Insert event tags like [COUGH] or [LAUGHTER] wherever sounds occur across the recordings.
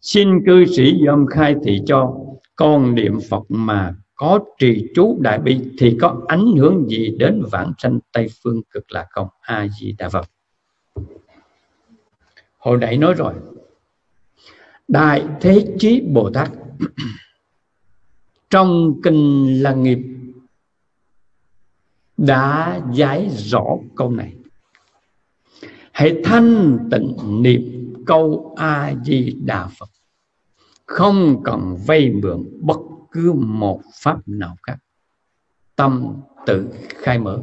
xin cư sĩ dòm khai thị cho, con niệm phật mà có trì chú đại bi thì có ảnh hưởng gì đến vãng sanh tây phương cực lạc không? A di đà phật. Hồi nãy nói rồi. Đại thế chí bồ tát. [CLEARS THROAT] Trong kinh lăng nghiệp đã giải rõ câu này. Hãy thanh tịnh niệm câu a di đà phật. Không cần vay mượn bất cứ một pháp nào khác. Tâm tự khai mở.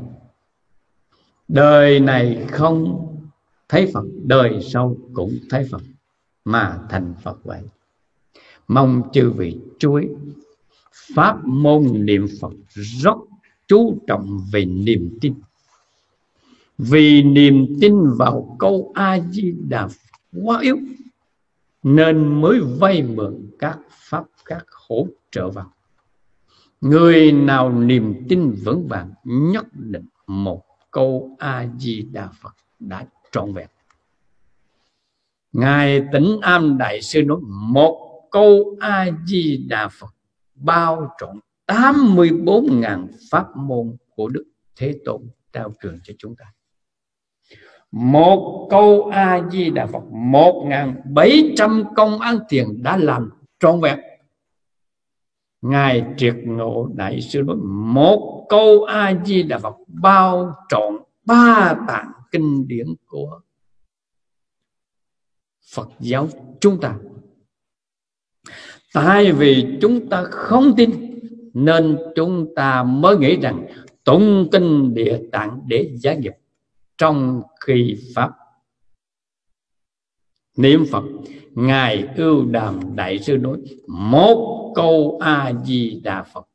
Đời này không thấy phật, đời sau cũng thấy phật, mà thành phật vậy. Mong chư vị chú ý, pháp môn niệm phật rất chú trọng về niềm tin. Vì niềm tin vào câu a di đà quá yếu, nên mới vay mượn các pháp các hỗ trợ vào người nào niềm tin vững vàng nhất định một câu a di đà phật đã trọn vẹn ngài tĩnh am đại sư nói, một câu a di đà phật bao trọn 84.000 pháp môn của Đức Thế Tôn trao truyền cho chúng ta. Một câu A-di-đà Phật 1.700 công ăn tiền đã làm trọn vẹn. Ngài triệt ngộ đại sư nói, một câu A-di-đà Phật bao trọn ba tạng kinh điển của Phật giáo chúng ta. Tại vì chúng ta không tin, nên chúng ta mới nghĩ rằng tụng kinh địa tạng để giải nghiệp trong khi pháp. Niệm phật, ngài ưu đàm đại sư nói, một câu a di đà phật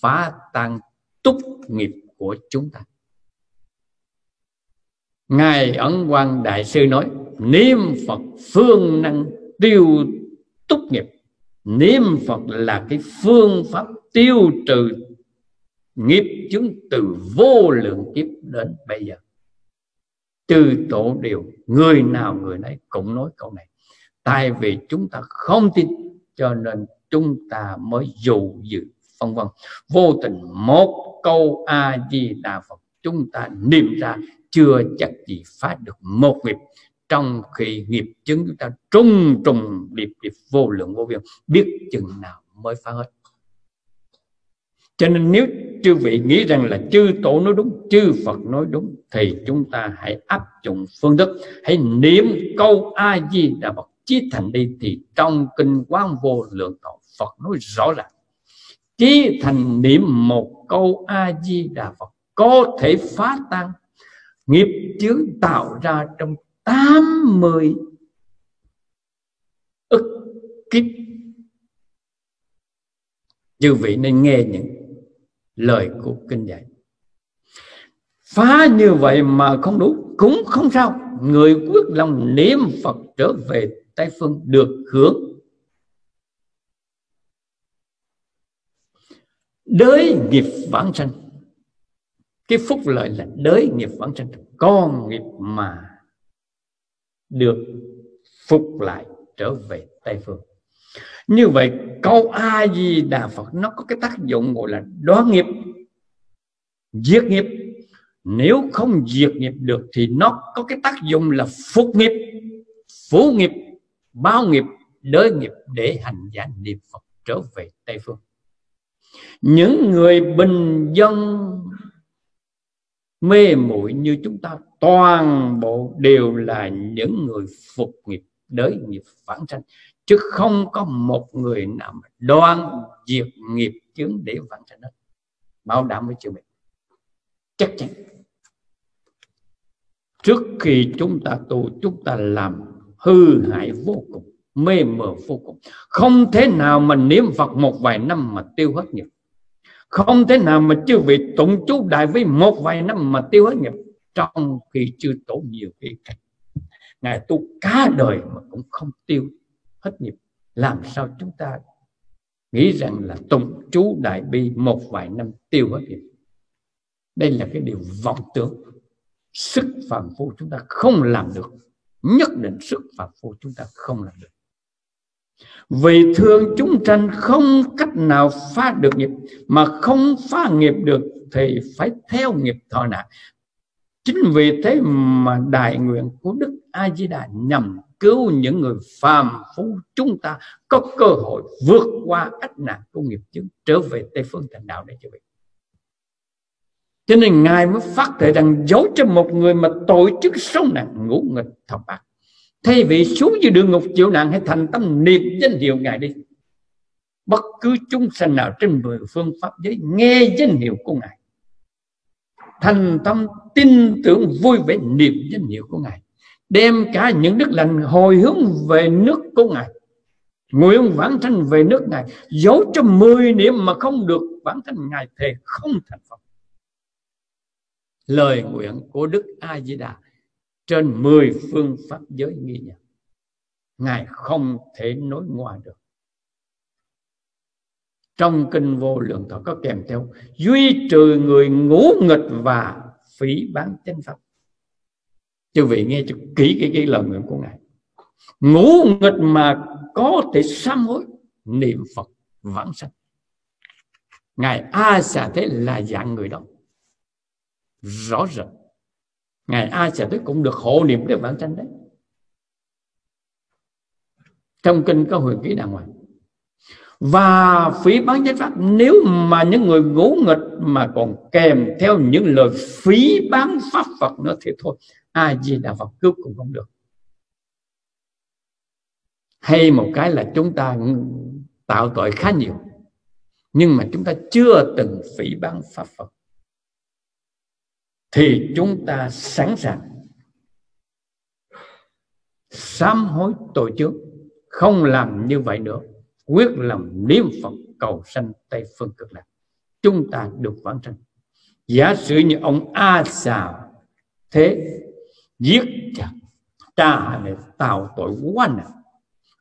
phá tan túc nghiệp của chúng ta. Ngài ấn quang đại sư nói, niệm phật phương năng tiêu túc nghiệp. Niệm phật là cái phương pháp tiêu trừ nghiệp chứng từ vô lượng kiếp đến bây giờ từ tổ đều, người nào người nấy cũng nói câu này. Tại vì chúng ta không tin, cho nên chúng ta mới dù dự, vân vân. Vô tình một câu a di đà phật, chúng ta niệm ra chưa chắc gì phá được một nghiệp. Trong khi nghiệp chứng chúng ta trung trùng, điệp điệp, vô lượng, vô biên, biết chừng nào mới phá hết cho nên nếu chư vị nghĩ rằng là chư tổ nói đúng, chư phật nói đúng, thì chúng ta hãy áp dụng phương thức. Hãy niệm câu a di đà phật. Chí thành đi thì trong kinh quán vô lượng thọ phật nói rõ ràng. Chí thành niệm một câu a di đà phật có thể phá tan nghiệp chướng tạo ra trong tám mươi ức kiếp. Chư vị nên nghe những lời của kinh dạy phá như vậy mà không đủ, cũng không sao. Người quyết lòng niệm phật trở về tây phương được hưởng đới nghiệp vãng sanh. Cái phúc lợi là đới nghiệp vãng sanh. Con nghiệp mà được phục lại trở về tây phương như vậy, câu a di đà phật nó có cái tác dụng gọi là đoán nghiệp, diệt nghiệp. Nếu không diệt nghiệp được thì nó có cái tác dụng là phục nghiệp, phú nghiệp bao nghiệp, đới nghiệp để hành giả niệm phật trở về tây phương. Những người bình dân, mê muội như chúng ta, toàn bộ đều là những người phục nghiệp, đới nghiệp phản tranh chứ không có một người nào mà đoan diệt nghiệp chướng để vãng sanh đất bảo đảm với chư mình chắc chắn. Trước khi chúng ta tu, chúng ta làm hư hại vô cùng, mê mờ vô cùng. Không thể nào mà niệm phật một vài năm mà tiêu hết nghiệp. Không thể nào mà chư vị tụng chú đại với một vài năm mà tiêu hết nghiệp, trong khi chưa tổ nhiều cái ngài tu cả đời mà cũng không tiêu hết nghiệp. Làm sao chúng ta nghĩ rằng là tụng chú đại bi một vài năm tiêu hết nghiệp? Đây là cái điều vọng tưởng. Sức phàm phu chúng ta không làm được. Nhất định sức phàm phu chúng ta không làm được. Vì thương chúng sanh không cách nào phá được nghiệp, mà không phá nghiệp được thì phải theo nghiệp thọ nạn. Chính vì thế mà đại nguyện của đức a di đà nhằm cứu những người phàm phu chúng ta có cơ hội vượt qua ách nạn của nghiệp chướng, trở về tây phương thành đạo để cho vị cho nên ngài mới phát thể rằng giấu cho một người mà tội chức sống nặng ngũ nghịch thập ác thay vì xuống dưới đường ngục chịu nạn hãy thành tâm niệm danh hiệu ngài đi. Bất cứ chúng sanh nào trên mười phương pháp giới nghe danh hiệu của ngài, thành tâm tin tưởng vui vẻ niệm danh hiệu của ngài đem cả những đức lành hồi hướng về nước của ngài, nguyện vãng sanh về nước ngài dấu cho mười niệm mà không được vãng sanh ngài thề không thành phật. Lời nguyện của đức a di đà trên mười phương pháp giới nghi nhận. Ngài không thể nối ngoài được. Trong kinh vô lượng thọ có kèm theo, duy trừ người ngũ nghịch và phỉ bán chánh pháp chư vị nghe cho kỹ cái, cái lời nguyện của ngài. Ngũ nghịch mà có thể sám hối niệm phật vãng sanh. Ngài a xà thế là dạng người đó. Rõ rệt ngài a xà thế cũng được hộ niệm để vãng sanh đấy. Trong kinh có huyền ký đàng hoàng. Và phí bán chánh pháp nếu mà những người ngũ nghịch mà còn kèm theo những lời phí bán pháp Phật nữa thì thôi a di đà Phật cứu cũng không được. Hay một cái là chúng ta tạo tội khá nhiều, nhưng mà chúng ta chưa từng phỉ bán pháp Phật. Thì chúng ta sẵn sàng sám hối tội trước không làm như vậy nữa. Quyết lòng niệm phật cầu sanh tây phương cực lạc. Chúng ta được vãng sanh. Giả sử như ông a xà thế giết cha. Cha để tạo tội quá nặng à.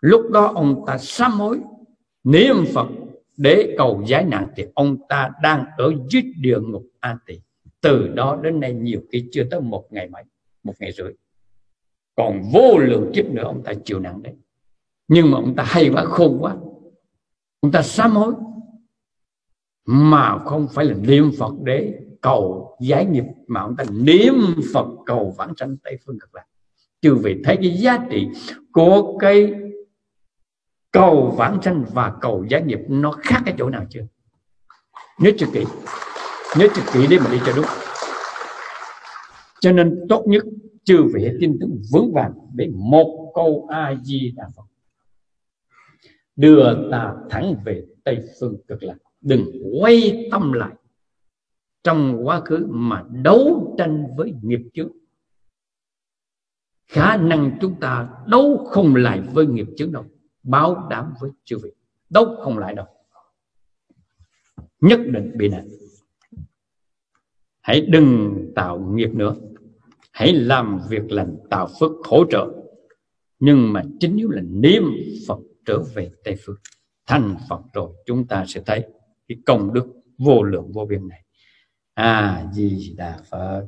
lúc đó ông ta sám hối. Niệm phật để cầu giải nạn thì ông ta đang ở dưới địa ngục an tỳ. Từ đó đến nay nhiều khi chưa tới một ngày mấy, một ngày rưỡi. Còn vô lượng kiếp nữa ông ta chịu nặng đấy. Nhưng mà ông ta hay quá, khôn quá. Ông ta sám hối. Mà không phải là niệm phật để cầu giải nghiệp mà ông ta niệm phật cầu vãng sanh tây phương cực lạc. Chư vị thấy cái giá trị của cái cầu vãng sanh và cầu giải nghiệp nó khác cái chỗ nào chưa? Nhớ cho kỹ, nhớ cho kỹ để mà đi cho đúng. Cho nên tốt nhất chư vị tin tưởng vững vàng để một câu a di đà phật. Đưa ta thẳng về tây phương cực lạc. Đừng quay tâm lại trong quá khứ mà đấu tranh với nghiệp chướng. Khả năng chúng ta đấu không lại với nghiệp chướng đâu. Báo đảm với chư vị. Đấu không lại đâu. Nhất định bị nạn. Hãy đừng tạo nghiệp nữa. Hãy làm việc lành, tạo phước, hỗ trợ. Nhưng mà chính yếu là niệm phật trở về tây phương. Thành phật rồi, chúng ta sẽ thấy cái công đức vô lượng vô biên này. 啊一一的发